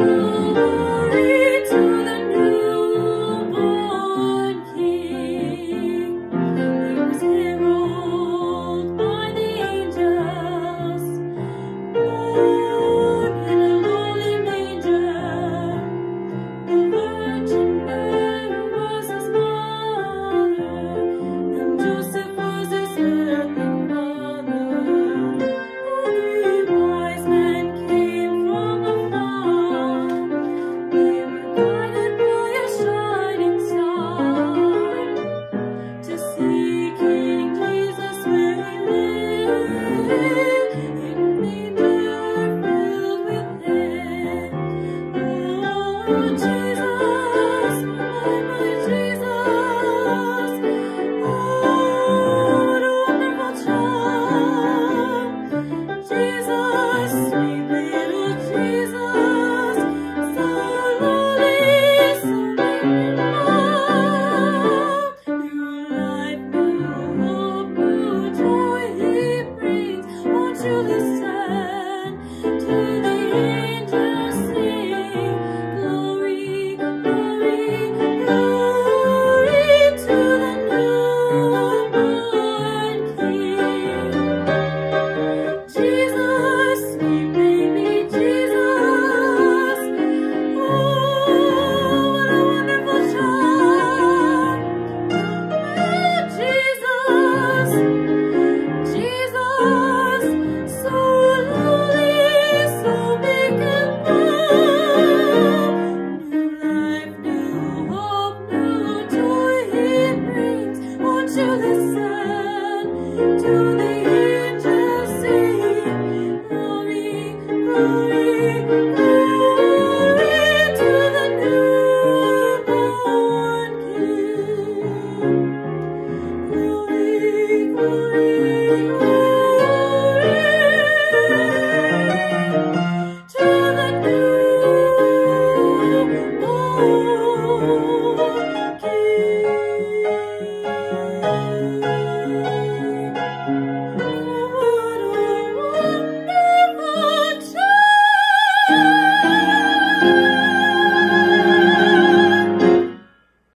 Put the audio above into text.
you. to the angels sing, glory, glory.